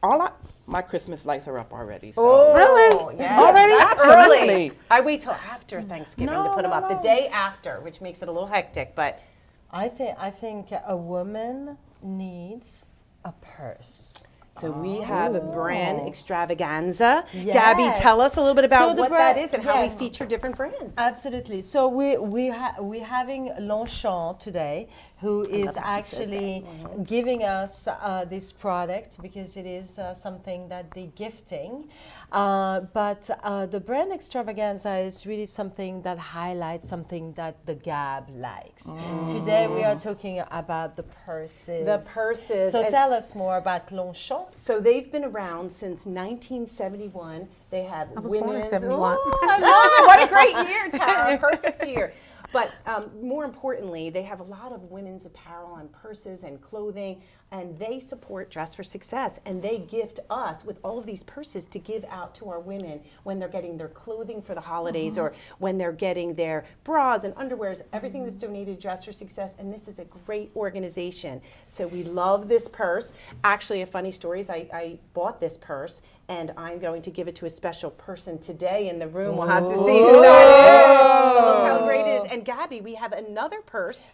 all I, my Christmas lights are up already. So. Oh, really? yes, Already? Absolutely. early. I wait till after Thanksgiving to put them no, up. no. The day after, which makes it a little hectic, but I think I think a woman needs a purse. So we have a brand extravaganza. Yes. Gabi, tell us a little bit about So what brand- that is and how we feature different brands. Absolutely. So we we ha- we're having Longchamp today, who is love is when she says that. actually giving us uh, this product because it is uh, something that they're gifting. Uh, but uh, the brand extravaganza is really something that highlights something that the Gab likes. Today we are talking about the purses. The purses. So and- tell us more about Longchamp. So they've been around since 1971. They have I was born in women's. 71. Oh, I love it. What a great year, Tara. [LAUGHS] Perfect year. But um, more importantly, they have a lot of women's apparel and purses and clothing, and they support Dress for Success. And they gift us with all of these purses to give out to our women when they're getting their clothing for the holidays uh-huh. or when they're getting their bras and underwears, everything that's donated to Dress for Success. And this is a great organization. So we love this purse. Actually, a funny story is I, I bought this purse and I'm going to give it to a special person today in the room. We'll have to see who that is. Look how great it is. Oh. And Gabi, we have another purse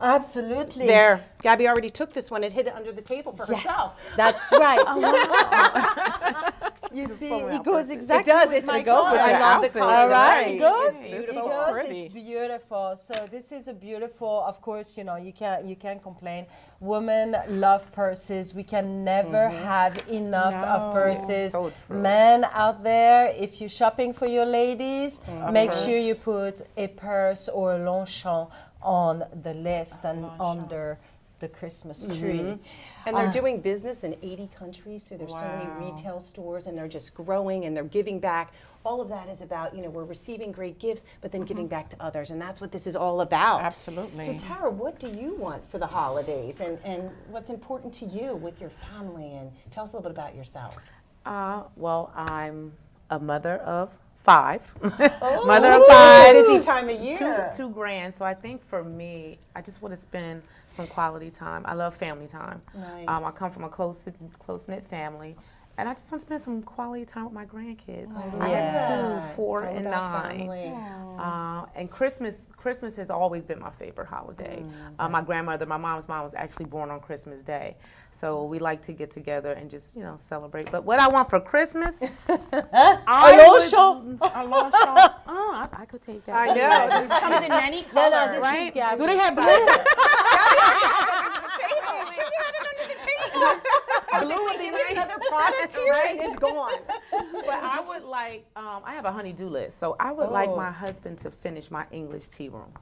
Absolutely. There, Gabi already took this one and hid it under the table for Yes, herself. [LAUGHS] that's right. [LAUGHS] you see, it goes exactly. It does. with It's, my it goes with color. your I love the color. All right, Right. it goes. It's It beautiful. goes. It's beautiful. So this is a beautiful. Of course, you know you can't you can't complain. Women love purses. We can never have enough of purses. So true. Men out there, if you're shopping for your ladies, A make sure you put a purse or a Longchamp on the list and under the Christmas tree. Mhm. And they're Uh, doing business in 80 countries, so there's so many retail stores, and they're just growing and they're giving back. All of that is about, you know, we're receiving great gifts, but then giving back to others, and that's what this is all about. Absolutely. So, Tara, what do you want for the holidays, and, and what's important to you with your family? And tell us a little bit about yourself. Uh, well, I'm a mother of five. Oh, mother of five. busy time of year. Two, two grand. So I think for me, I just want to spend some quality time. I love family time. Nice. Um, I come from a close close knit family. And I just want to spend some quality time with my grandkids. I have two, four, and nine. family. Uh, and Christmas, Christmas has always been my favorite holiday. Uh, my grandmother, my mom's mom was actually born on Christmas Day, so we like to get together and just you know celebrate. But what I want for Christmas, [LAUGHS] I A would- Longchamp. a Longchamp. Oh, I, I could take that. I know. This comes in many colors. no, this is Right? Gabi. Do they have blue? Blue would be another product here, and it's gone. but I would like, um, I have a honey-do list, so I would like Oh. my husband to finish my English tea room.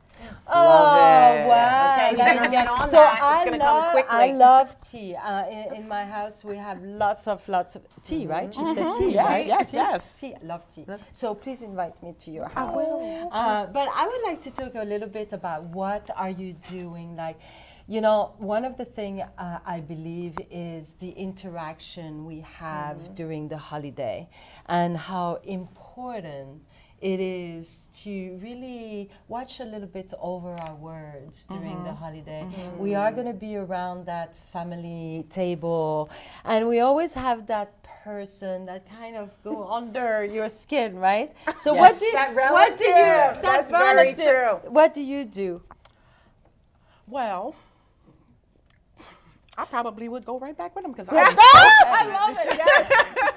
Oh, it. wow. Okay, you That get on so that. It's I gonna come love, quickly. I love tea. Uh, in, in my house, we have lots of, lots of tea, right? She said tea, Yes, right? yes, Tea? yes. Tea, love tea. So please invite me to your house. Uh, but I would like to talk a little bit about what are you doing, like, you know, one of the things uh, I believe is the interaction we have mm-hmm. during the holiday and how important it is to really watch a little bit over our words during the mm-hmm. holiday. Mm-hmm. We are going to be around that family table, and we always have that person that kind of go [LAUGHS] under your skin, right? So Yes. what do you, That what do you that That's very true. What do you do? Well, I probably would go right back with him because [LAUGHS] [LAUGHS] I love it.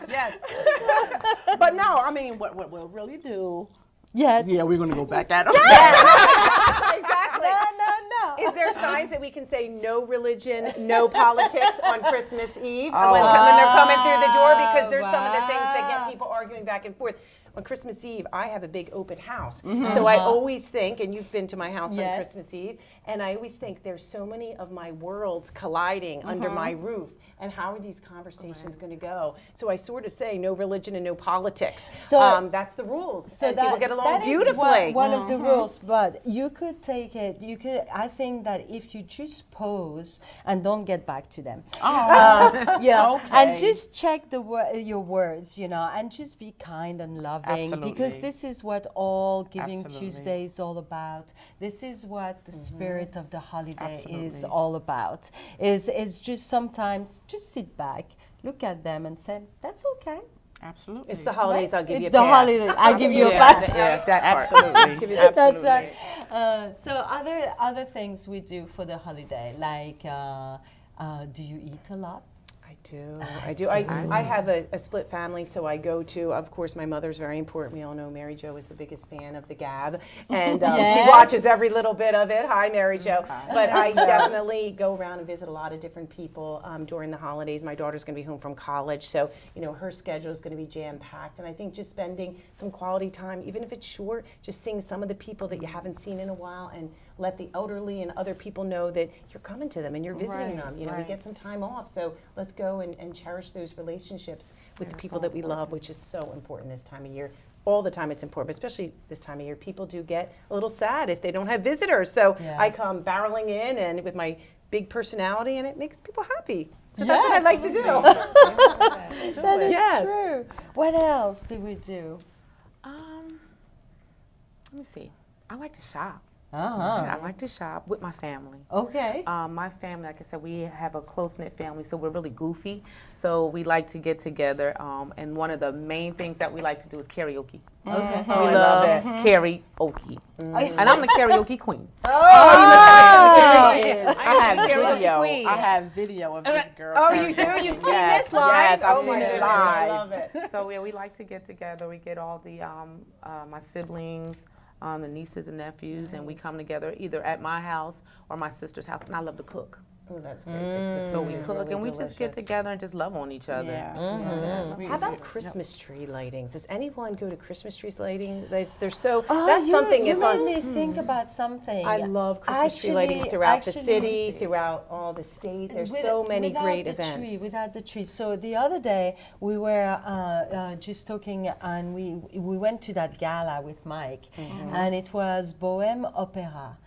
Yes. yes. [LAUGHS] but no, I mean, what what we'll really do? Yes. Yeah, we're gonna go back at him. exactly. No, no, no. Is there signs that we can say no religion, no politics on Christmas Eve Oh. when, when they're coming through the door? Because there's some of the things that get people arguing back and forth. On Christmas Eve, I have a big open house. Mm-hmm. So I always think, and you've been to my house on Christmas Eve, and I always think there's so many of my worlds colliding under Mm-hmm. my roof. And how are these conversations going to go? So I sort of say no religion and no politics. So- um, that's the rules. So and that, people get along that is beautifully. one, one of the rules, but you could take it. You could. I think that if you just pose and don't get back to them, uh, yeah, [LAUGHS] and Okay. just check the wor- your words, you know, and just be kind and loving Absolutely. because this is what all Giving Absolutely. Tuesday is all about. This is what the spirit of the holiday is all about. Is is just sometimes just sit back, look at them, and say that's okay. Absolutely. it's the holidays. I'll give it's you a passport. It's the holidays. holiday. I give you a pass. that- yeah, that part. Absolutely. That's Absolutely. right. Uh, so other other things we do for the holiday, like uh, uh, do you eat a lot? I do. I do. I, I have a, a split family, so I go to, of course, my mother's very important. We all know Mary Jo is the biggest fan of the Gab, [LAUGHS] and um, she watches every little bit of it. Hi, Mary Jo. But I [LAUGHS] definitely go around and visit a lot of different people um, during the holidays. My daughter's going to be home from college, so you know her schedule is going to be jam packed. And I think just spending some quality time, even if it's short, just seeing some of the people that you haven't seen in a while, and let the elderly and other people know that you're coming to them and you're visiting Right, them. You know, we get some time off, so let's go and, and cherish those relationships with the people that we love, which is so important this time of year. All the time it's important, especially this time of year. People do get a little sad if they don't have visitors. So Yeah. I come barreling in and with my big personality, and it makes people happy. So that's what I like to do. [LAUGHS] That is Yes. true. What else do we do? Um, let me see. I like to shop. Uh-huh. I like to shop with my family. Okay. Um, my family, like I said, we have a close knit family, so we're really goofy. So we like to get together, um, and one of the main things that we like to do is karaoke. Okay. We I love, love it. karaoke, and I'm the karaoke queen. Oh, have Here with the video. queen. I have video of this girl. Oh, you do? You've seen Yes, this live? Yes, I've Oh seen it live. I love it. so yeah, we like to get together. We get all the um, uh, my siblings, um, the nieces and nephews, and we come together either at my house or my sister's house. And I love to cook. Oh, that's great. So we It's cook really and we just get together and just love on each other. Yeah. How about Christmas tree lightings? Does anyone go to Christmas tree lighting? There's, they're so. Oh, that's you, something. you if made I'm, me think about something. I love Christmas tree lightings Actually- throughout the actually- city, throughout all the state. There's With- so many without great the events. Tree, without the tree. So the other day we were uh, uh, just talking, and we we went to that gala with Mike, Mm-hmm. and it was Bohème Opera.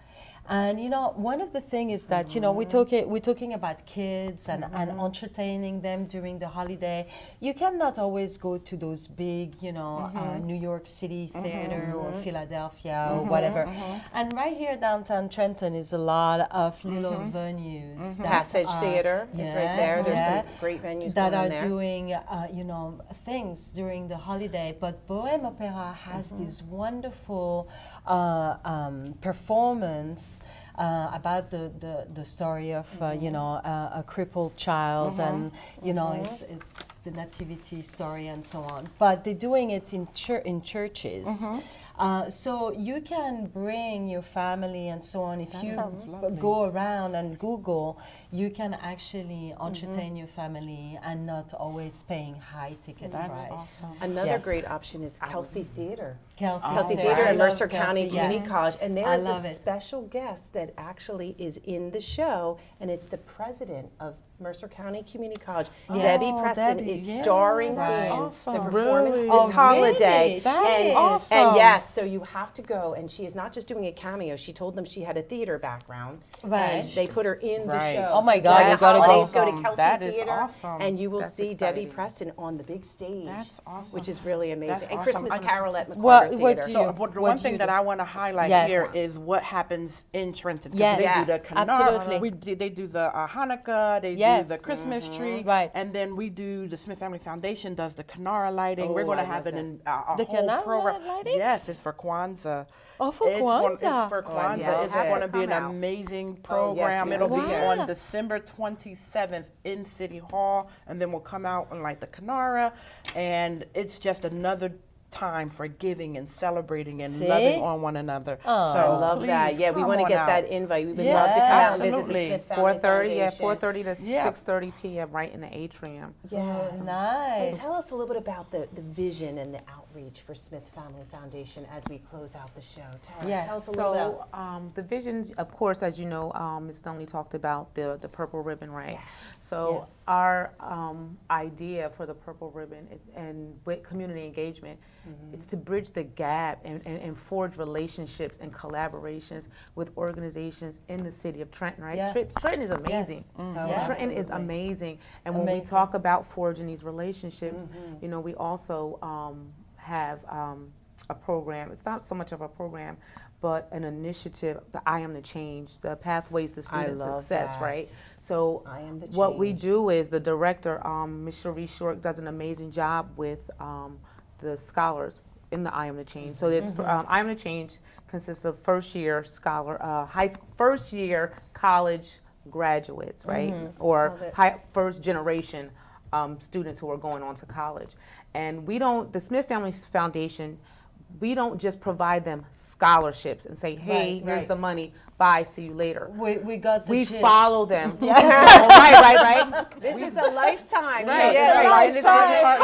And you know, one of the things is that you know we're talking we're talking about kids and, and Mm-hmm. entertaining them during the holiday. You cannot always go to those big, you know, uh, Mm-hmm. New York City theater or Philadelphia or whatever. And right here downtown Trenton is a lot of little venues. Mm-hmm. Passage are- Theater is right there. There's yeah, some great venues that going are there. doing, uh, you know, things during the holiday. But Bohème Opera has Mm-hmm. this wonderful uh, um, performance. Uh, about the, the, the story of uh, you know uh, a crippled child and you know it's, it's the nativity story and so on. But they're doing it in chur- in churches uh, so you can bring your family and so on if you sounds b- lovely. go around and google you can actually entertain your family and not always paying high ticket That's price awesome. Another Yes. great option is Kelsey Theater. Kelsey, Kelsey Theater. in I at love Mercer County Kelsey, Community yes. College. And there I is love a it. special guest that actually is in the show, and it's the president of Mercer County Community College. Debbie Oh, Preston Debbie, is yeah. starring Right. in Awesome. the performance Really? this Oh, holiday. really? That's and, awesome. and yes, so you have to go, and she is not just doing a cameo. She told them she had a theater background, and they put her in the Right. show. Oh my God, during you the gotta go. holidays, go to Kelsey That is Theater, awesome. and you will That's see Debbie. Preston on the big stage. That's awesome. Which is really amazing. That's and awesome. Christmas I- Carol at McCarter What- what Theater. do you- but the what one do thing you that do? I want to highlight Yes. here is what happens in Trenton. 'cause Yes. They do the Canard, absolutely. They do the uh, Hanukkah. They Yes. do the Christmas tree. Right. And then we do the Smith Family Foundation does the Kinara lighting. Oh, We're going to have it in uh, a The whole Kinara program. lighting? Yes, it's for Kwanzaa. Oh, for it's Kwanzaa. it's for Oh, Kwanzaa. it's it. going to be an out. amazing Oh, yes, program. It'll be be on December 27th in City Hall, and then we'll come out on like the Kinara, and it's just another time for giving and celebrating and See? loving on one another. Aw. So I love that. Yeah, we want to get out. that invite. We would Yeah, love to come out and visit the. Smith Family 4:30, yeah, 4:30 to Yeah. 6:30 p.m. right in the atrium. Yes. Oh, nice. And tell us a little bit about the, the vision and the outreach for Smith Family Foundation as we close out the show. Tara, Yes. tell us a little So bit. um, the vision, of course, as you know, um, Ms. Stoney talked about the the purple ribbon, right? So yes. our um, idea for the purple ribbon is, and with community engagement, is to bridge the gap and, and, and forge relationships and collaborations with organizations in the city of Trenton, right? Yeah. Tren- Trenton is amazing. Yes. Oh, Yes. Trenton is amazing. And when we talk about forging these relationships, Mm-hmm. you know, we also um, have um, a program. It's not so much of a program, but an initiative, the I Am the Change, the Pathways to Student Success, that. right? So I am the what we do is the director, um, Ms. Cherie Short, does an amazing job with um, the scholars in the I Am the Change. So it's Mm-hmm. um, I Am the Change consists of first year scholar, uh, high first year college graduates, right, or Mm-hmm. It. high, first generation um, students who are going on to college. And we don't, the Smith Family Foundation, we don't just provide them scholarships and say, hey, Right, here's right. the money, bye, see you later. We, we got the We gist. follow them. [LAUGHS] Oh, right, right, right. This is a lifetime. Right, Yeah, right, right. And it's,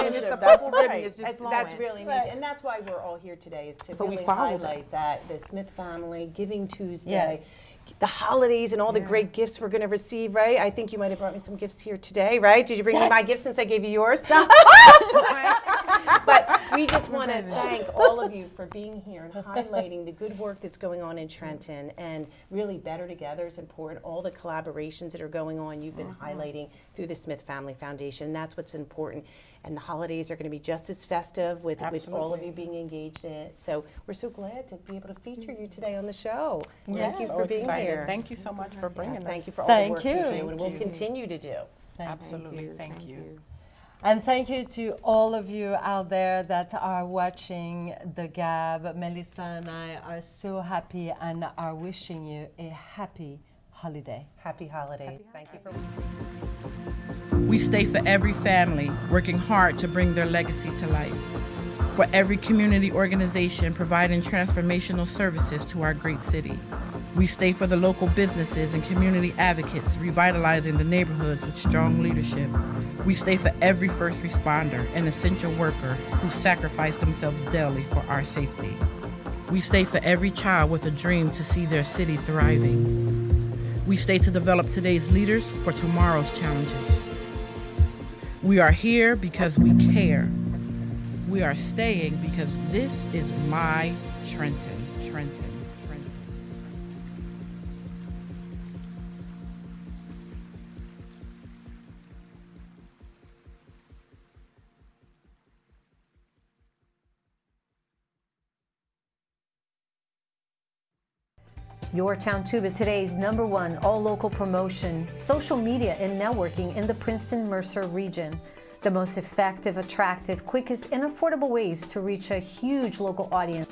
and it's, the That's purple ribbon right. is just That's, flowing. that's really amazing, and that's why we're all here today is to So we really follow that. highlight that the Smith family Giving Tuesday, Yes. the holidays, and all the great gifts we're going to receive. Right? I think you might have brought me some gifts here today. Right? Did you bring me my gifts since I gave you yours? [LAUGHS] [LAUGHS] but we just want to thank [LAUGHS] all of you for being here and highlighting the good work that's going on in Trenton and really Better Together is important. All the collaborations that are going on, you've been uh-huh. highlighting through the Smith Family Foundation. And that's what's important. And the holidays are going to be just as festive with, with all of you being engaged in it. So we're so glad to be able to feature you today on the show. Thank you So for being excited. here. Thank you so much for bringing us. Thank you for all Thank the work you, you. do and will continue to do. Absolutely. Thank you. And thank you to all of you out there that are watching the Gab. Melissa and I are so happy and are wishing you a happy holiday. Happy holidays. Thank you for. Watching. We stay for every family working hard to bring their legacy to life. For every community organization providing transformational services to our great city. We stay for the local businesses and community advocates revitalizing the neighborhoods with strong leadership. We stay for every first responder and essential worker who sacrifice themselves daily for our safety. We stay for every child with a dream to see their city thriving. We stay to develop today's leaders for tomorrow's challenges. We are here because we care. We are staying because this is my Trenton. Your Town Tube is today's number one all local promotion, social media, and networking in the Princeton Mercer region. The most effective, attractive, quickest, and affordable ways to reach a huge local audience.